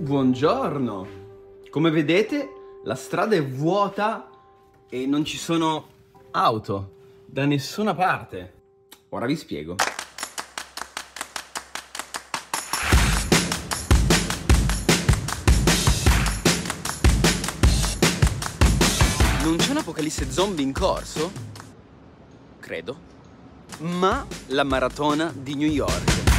buongiorno! Come vedete la strada è vuota e non ci sono auto da nessuna parte. Ora vi spiego. Non c'è un'apocalisse zombie in corso? Credo. Ma la maratona di New York.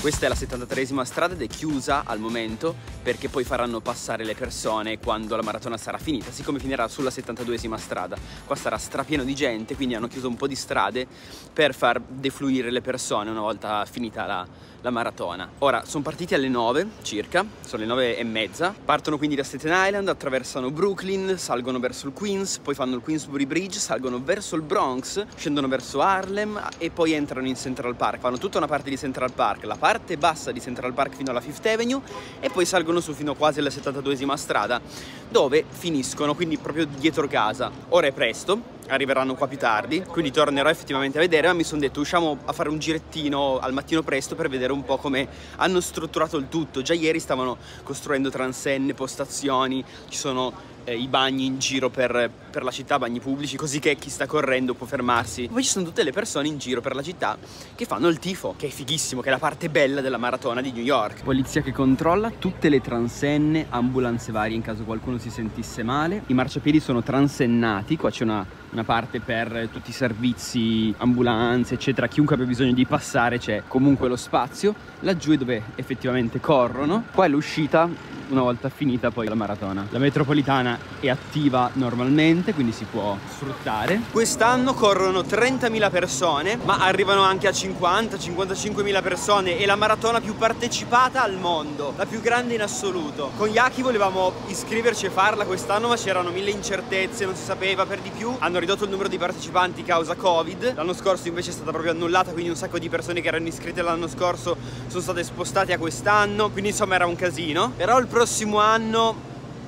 Questa è la 73esima strada ed è chiusa al momento perché poi faranno passare le persone quando la maratona sarà finita, siccome finirà sulla 72esima strada. Qua sarà strapieno di gente, quindi hanno chiuso un po' di strade per far defluire le persone una volta finita la, la maratona. Ora, sono partiti alle 9 circa, sono le 9 e mezza, partono quindi da Staten Island, attraversano Brooklyn, salgono verso il Queens, poi fanno il Queensbury Bridge, salgono verso il Bronx, scendono verso Harlem e poi entrano in Central Park. Fanno tutta una parte di Central Park, la parte bassa di Central Park fino alla Fifth Avenue e poi salgono su fino quasi alla 72esima strada, dove finiscono, quindi proprio dietro casa. Ora è presto, arriveranno qua più tardi, quindi tornerò effettivamente a vedere, ma mi sono detto usciamo a fare un girettino al mattino presto per vedere un po' come hanno strutturato il tutto. Già ieri stavano costruendo transenne, postazioni, ci sono eh, i bagni in giro per, per, la città, bagni pubblici, così che chi sta correndo può fermarsi. Poi ci sono tutte le persone in giro per la città che fanno il tifo, che è fighissimo, che è la parte bella della maratona di New York. Polizia che controlla tutte le transenne, ambulanze varie in caso qualcuno si sentisse male. I marciapiedi sono transennati, qua c'è una una parte per tutti i servizi, ambulanze, eccetera. Chiunque abbia bisogno di passare c'è comunque lo spazio. Laggiù è dove effettivamente corrono. Qua è l'uscita una volta finita poi la maratona. La metropolitana è attiva normalmente, quindi si può sfruttare. Quest'anno corrono 30.000 persone, ma arrivano anche a 50-55.000 persone. È la maratona più partecipata al mondo, la più grande in assoluto. Con Yaki volevamo iscriverci e farla quest'anno, ma c'erano mille incertezze, non si sapeva per di più. Hanno ridotto il numero di partecipanti causa Covid. L'anno scorso invece è stata proprio annullata, quindi un sacco di persone che erano iscritte l'anno scorso sono state spostate a quest'anno. Quindi insomma era un casino. Però il prossimo anno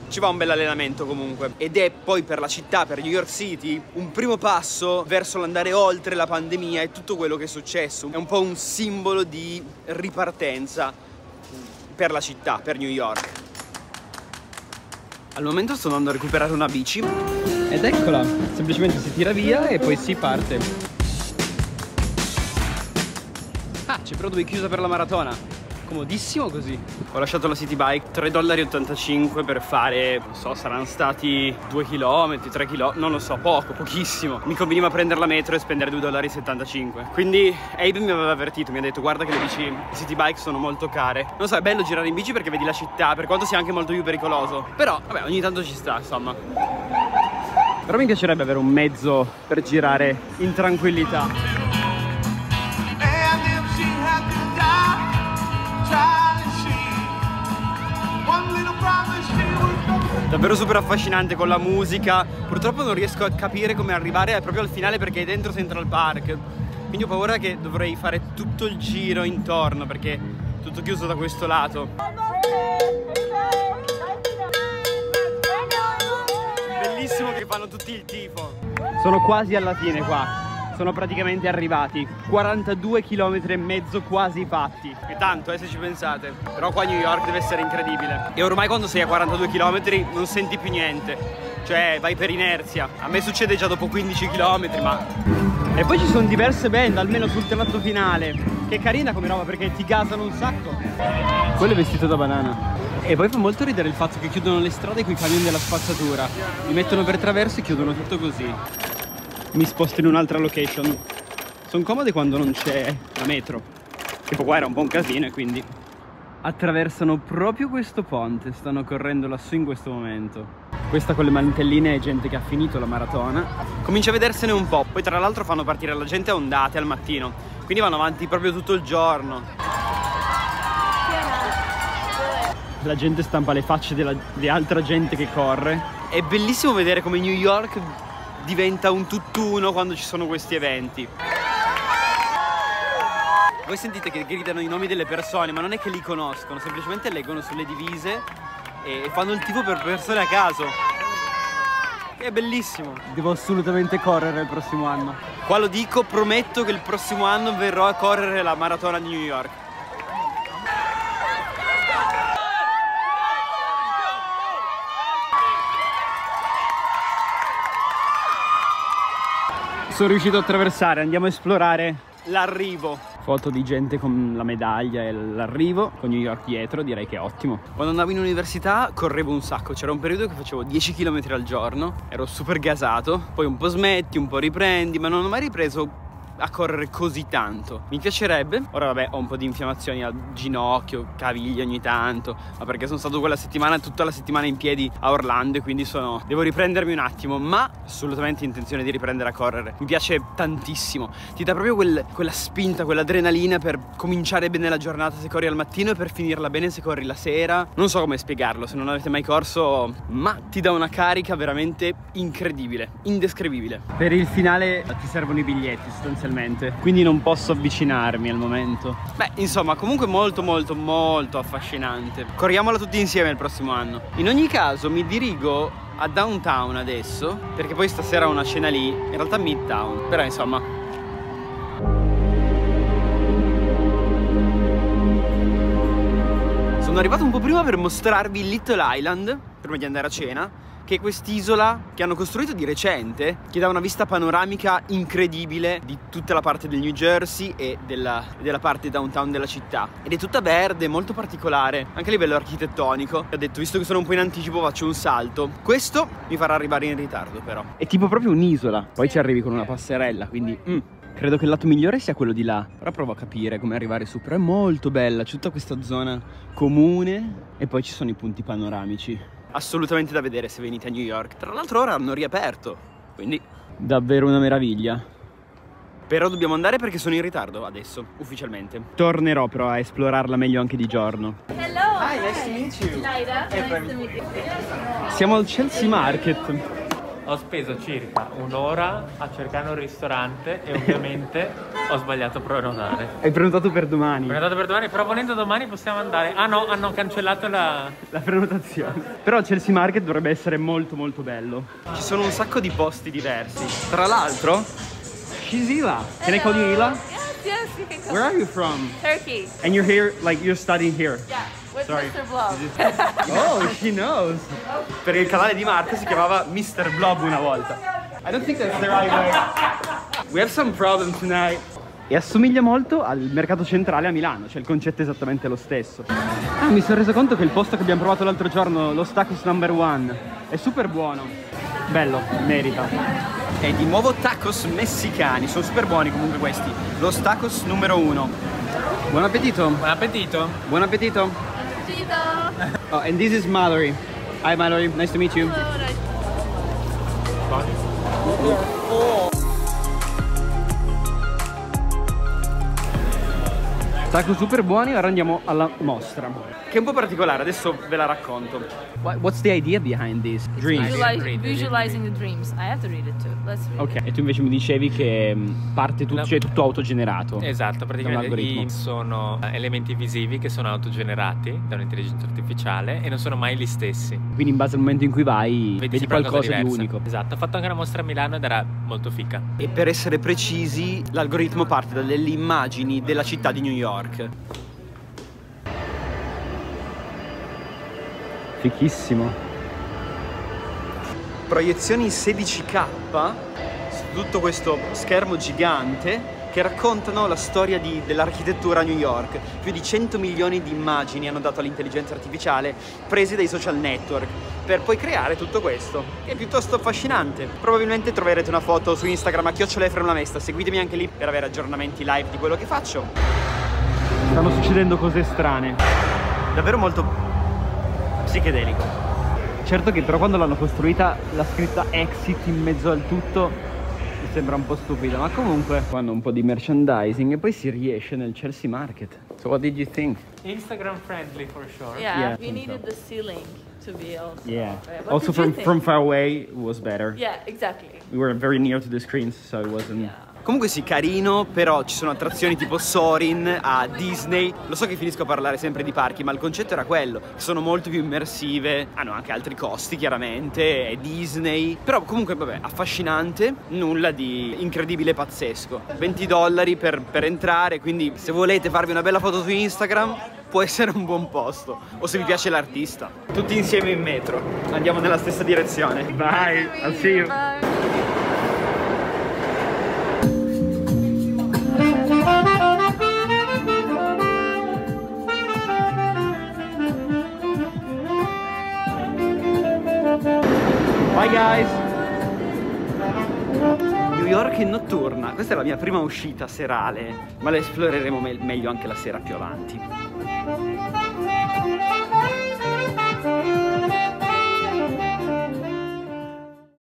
ci va un bel allenamento comunque ed è poi per la città, per New York City, un primo passo verso l'andare oltre la pandemia e tutto quello che è successo. È un po' un simbolo di ripartenza per la città, per New York. Al momento sto andando a recuperare una bici ed eccola, semplicemente si tira via e poi si parte. Ah, c'è è chiusa per la maratona comodissimo così. Ho lasciato la city bike 3,85 dollari per fare non so saranno stati 2 km 3 km non lo so poco pochissimo. Mi conveniva prendere la metro e spendere 2,75 dollari quindi Abe mi aveva avvertito mi ha detto guarda che le bici city bike sono molto care. Non so è bello girare in bici perché vedi la città per quanto sia anche molto più pericoloso. Però vabbè ogni tanto ci sta insomma. Però mi piacerebbe avere un mezzo per girare in tranquillità davvero super affascinante con la musica. Purtroppo non riesco a capire come arrivare proprio al finale perché è dentro Central Park. Quindi ho paura che dovrei fare tutto il giro intorno perché è tutto chiuso da questo lato. Bellissimo che fanno tutti il tifo. Sono quasi alla fine qua sono praticamente arrivati. 42 km e mezzo quasi fatti. È tanto eh se ci pensate. Però qua New York deve essere incredibile. E ormai quando sei a 42 km non senti più niente. Cioè vai per inerzia. A me succede già dopo 15 km ma e poi ci sono diverse band almeno sul tratto finale. Che è carina come roba perché ti gasano un sacco. Quello è vestito da banana. E poi fa molto ridere il fatto che chiudono le strade con i camion della spazzatura. Li mettono per traverso e chiudono tutto così mi sposto in un'altra location. Sono comode quando non c'è la metro. Tipo qua era un un casino e quindi attraversano proprio questo ponte, stanno correndo lassù in questo momento. Questa con le mantelline è gente che ha finito la maratona. Comincia a vedersene un po', poi tra l'altro fanno partire la gente a ondate al mattino, quindi vanno avanti proprio tutto il giorno. La gente stampa le facce della, di altra gente che corre. È bellissimo vedere come New York diventa un tutt'uno quando ci sono questi eventi. Voi sentite che gridano i nomi delle persone, ma non è che li conoscono, semplicemente leggono sulle divise e fanno il tifo per persone a caso. È bellissimo. Devo assolutamente correre il prossimo anno. Qua lo dico, prometto che il prossimo anno verrò a correre la maratona di New York. Sono riuscito a attraversare, andiamo a esplorare l'arrivo. Foto di gente con la medaglia e l'arrivo, con New York dietro, direi che è ottimo. Quando andavo in università correvo un sacco, c'era un periodo che facevo 10 km al giorno, ero super gasato, poi un po' smetti, un po' riprendi, ma non ho mai ripreso a correre così tanto. Mi piacerebbe. Ora vabbè, ho un po' di infiammazioni al ginocchio, caviglia ogni tanto, ma perché sono stato quella settimana tutta la settimana in piedi a Orlando e quindi sono devo riprendermi un attimo, ma assolutamente intenzione di riprendere a correre. Mi piace tantissimo. Ti dà proprio quel, quella spinta, quell'adrenalina per cominciare bene la giornata se corri al mattino e per finirla bene se corri la sera. Non so come spiegarlo, se non avete mai corso, ma ti dà una carica veramente incredibile, indescrivibile. Per il finale ti servono i biglietti sostanzialmente sostanzialmente. Quindi non posso avvicinarmi al momento. Beh insomma comunque molto molto molto affascinante. Corriamola tutti insieme il prossimo anno. In ogni caso mi dirigo a downtown adesso perché poi stasera ho una cena lì in realtà midtown però insomma. Sono arrivato un po' prima per mostrarvi Little Island prima di andare a cena che quest'isola che hanno costruito di recente, che dà una vista panoramica incredibile di tutta la parte del New Jersey e della, della parte downtown della città. Ed è tutta verde, molto particolare, anche a livello architettonico. Ho detto, visto che sono un po' in anticipo, faccio un salto. Questo mi farà arrivare in ritardo, però. È tipo proprio un'isola. Poi ci arrivi con una passerella, quindi... Mm. Credo che il lato migliore sia quello di là. Ora provo a capire come arrivare su, però è molto bella, c'è tutta questa zona comune e poi ci sono i punti panoramici assolutamente da vedere se venite a New York. Tra l'altro ora hanno riaperto, quindi davvero una meraviglia. Però dobbiamo andare perché sono in ritardo adesso, ufficialmente. Tornerò però a esplorarla meglio anche di giorno. Hello! Hi, nice to meet you. Nice to meet you. Siamo al Chelsea Market. Ho speso circa un'ora a cercare un ristorante e ovviamente ho sbagliato a prenotare. Hai prenotato per domani? Ho prenotato per domani, però volendo domani possiamo andare. Ah no, hanno cancellato la... La prenotazione. Però Chelsea Market dovrebbe essere molto molto bello. Ci sono un sacco di posti diversi. Tra l'altro, she's Ila. Can I call you Ila? Yes, yes, you can come. Where are you from? Turkey. And you're here, like you're studying here? Yeah, Sorry. Mr. Blob. Oh, she knows. Perché il canale di Marco si chiamava Mr. Blob una volta. I don't think that's the right way. We have some problem tonight. E assomiglia molto al mercato centrale a Milano, cioè il concetto è esattamente lo stesso. Ah, mi sono reso conto che il posto che abbiamo provato l'altro giorno, lo Tacos Number One, è super buono. Bello, merita. E di nuovo tacos messicani, sono super buoni comunque questi. Lo tacos numero uno. Buon appetito. Buon appetito! Buon appetito. Tito. Oh, and this is Mallory. Hi Mallory, nice to meet you. Hello, nice. Taco super buoni, ora andiamo alla mostra. Che è un po' particolare, adesso ve la racconto. What- What's the idea behind this? Dreams. Visualize, it, visualizing the dreams. I have to read it too. Let's read Ok, e tu invece mi dicevi che mh, parte tutto, cioè tutto autogenerato. Esatto, praticamente i- sono eh, elementi visivi che sono autogenerati da un'intelligenza artificiale e non sono mai gli stessi. Quindi in base al momento in cui vai vedi, sempre una cosa qualcosa di unico. Esatto, ho fatto anche una mostra a Milano ed era molto fica. E per essere precisi, l'algoritmo parte dalle immagini della città di New York. Fichissimo. Proiezioni 16K su tutto questo schermo gigante che raccontano la storia dell'architettura a New York. Più di 100 milioni di immagini hanno dato all'intelligenza artificiale prese dai social network per poi creare tutto questo. È piuttosto affascinante. Probabilmente troverete una foto su Instagram a chiocciola Efrem. Seguitemi anche lì per avere aggiornamenti live di quello che faccio. Stanno succedendo cose strane. Davvero molto psichedelico. Certo che però quando l'hanno costruita la scritta exit in mezzo al tutto mi sembra un po' stupida, ma comunque fanno un po' di merchandising e poi si riesce nel Chelsea Market. So what did you think? Instagram friendly for sure. Yeah, Yeah, we needed so. the ceiling to be also. Yeah. uh, Also from from far away was better. Yeah, exactly. We were very near to the screens, so it wasn't Yeah. Comunque sì, carino, però ci sono attrazioni tipo Sorin a Disney. Lo so che finisco a parlare sempre di parchi, ma il concetto era quello. Sono molto più immersive, hanno anche altri costi chiaramente, è Disney. Però comunque vabbè, affascinante, nulla di incredibile pazzesco. 20 dollari per, per entrare, quindi se volete farvi una bella foto su Instagram può essere un buon posto. O se vi piace l'artista. Tutti insieme in metro, andiamo nella stessa direzione. Bye, I'll see you. Bye. Bye guys! New York in notturna, questa è la mia prima uscita serale, ma la esploreremo me- meglio anche la sera più avanti.